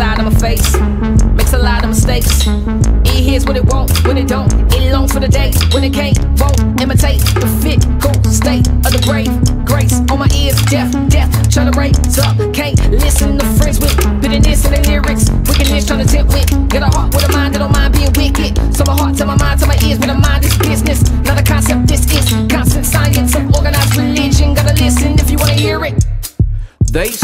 side of my face. Makes a lot of mistakes. It hears what it wants, when it don't. It long for the day when it can't. Won't imitate the fit, go state of the brave. Grace on my ears, death, death, trying to raise up. Can't listen to friends with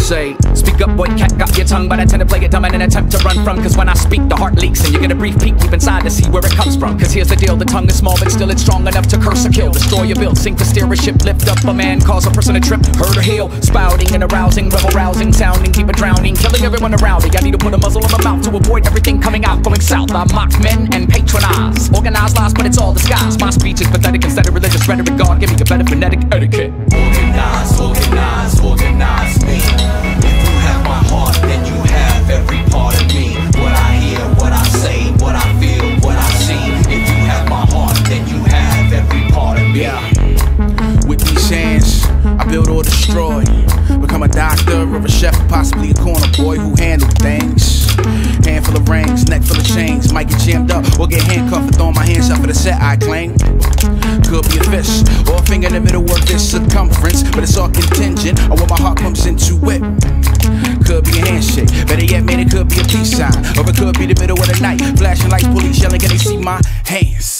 say, speak up, boy, cat, got your tongue, but I tend to play it dumb in an attempt to run from. Cause when I speak, the heart leaks, and you get a brief peek deep inside to see where it comes from. Cause here's the deal the tongue is small, but still it's strong enough to curse or kill. Destroy or build, sink or steer a ship, lift up a man, cause a person to trip, hurt or heal. Spouting and arousing, rebel rousing, sounding, keep it drowning, killing everyone around me. I need to put a muzzle on my mouth to avoid everything coming out, going south. I mock men and patronize, organize lies, but it's all disguise. My speech is pathetic instead of religious rhetoric. God, give me a better phonetic etiquette. Doctor or a chef, or possibly a corner boy who handled things. Handful of rings, neck full of chains. Might get jammed up or get handcuffed and throw my hands up for the set, I claim. Could be a fist or a finger in the middle of this circumference, but it's all contingent on what my heart pumps into it. Could be a handshake, better yet, man, it could be a peace sign, or it could be the middle of the night. Flashing lights, police yelling, and they see my hands.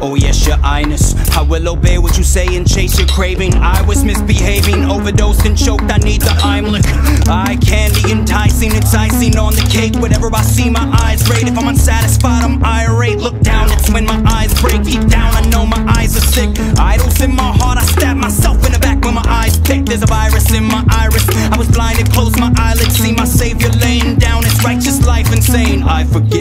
Oh yes, your highness. I will obey what you say and chase your craving. I was misbehaving, overdosed and choked. I need the Heimlich. Eye candy enticing, it's icing on the cake. Whatever I see, my eyes rate. If I'm unsatisfied, I'm irate. Look down, it's when my eyes break. Deep down, I know my eyes are sick. Idols in my heart, I stab myself in the back when my eyes pick. There's a virus in my iris. I was blinded, closed my eyelids. See my savior laying down it's righteous life insane. I forgive.